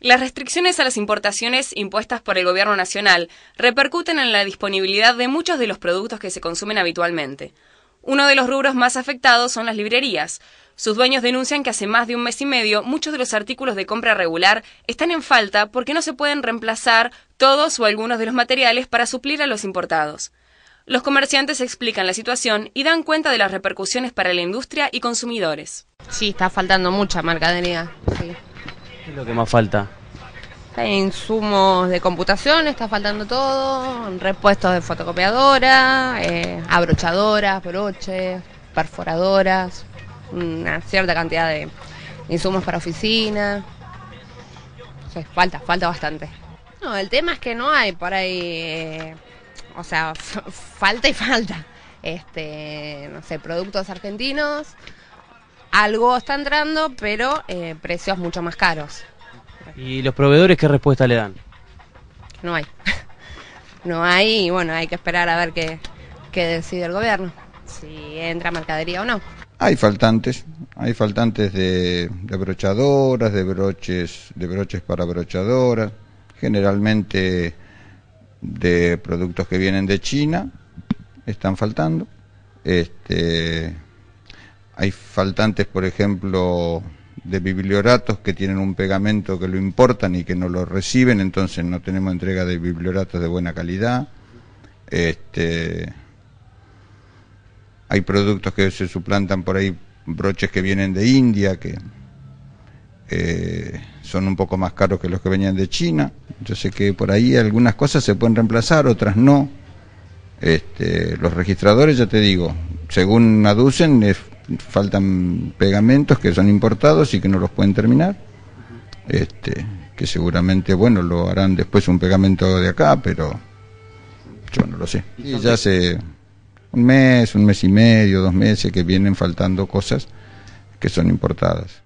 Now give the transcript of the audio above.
Las restricciones a las importaciones impuestas por el Gobierno Nacional repercuten en la disponibilidad de muchos de los productos que se consumen habitualmente. Uno de los rubros más afectados son las librerías. Sus dueños denuncian que hace más de un mes y medio muchos de los artículos de compra regular están en falta porque no se pueden reemplazar todos o algunos de los materiales para suplir a los importados. Los comerciantes explican la situación y dan cuenta de las repercusiones para la industria y consumidores. Sí, está faltando mucha mercadería. Sí. ¿Qué es lo que más falta? Insumos de computación, está faltando todo, repuestos de fotocopiadora, eh, abrochadoras, broches, perforadoras, una cierta cantidad de insumos para oficina. falta, falta bastante. No, el tema es que no hay por ahí, eh, o sea, falta y falta. Este, no sé, productos argentinos, algo está entrando, pero eh, precios mucho más caros. ¿Y los proveedores qué respuesta le dan? No hay. no hay y bueno, hay que esperar a ver qué, qué decide el gobierno, si entra mercadería o no. Hay faltantes, hay faltantes de, de, brochadoras, de broches, de broches para brochadoras, generalmente de productos que vienen de China, están faltando. Este, hay faltantes, por ejemplo, de biblioratos que tienen un pegamento que lo importan y que no lo reciben, entonces no tenemos entrega de biblioratos de buena calidad. Este, hay productos que se suplantan por ahí, broches que vienen de India, que eh, son un poco más caros que los que venían de China. Yo sé que por ahí algunas cosas se pueden reemplazar, otras no. Este, los registradores, ya te digo, según aducen, es faltan pegamentos que son importados y que no los pueden terminar. Este, que seguramente, bueno, lo harán después un pegamento de acá, pero yo no lo sé. Y ya hace un mes, un mes y medio, dos meses que vienen faltando cosas que son importadas.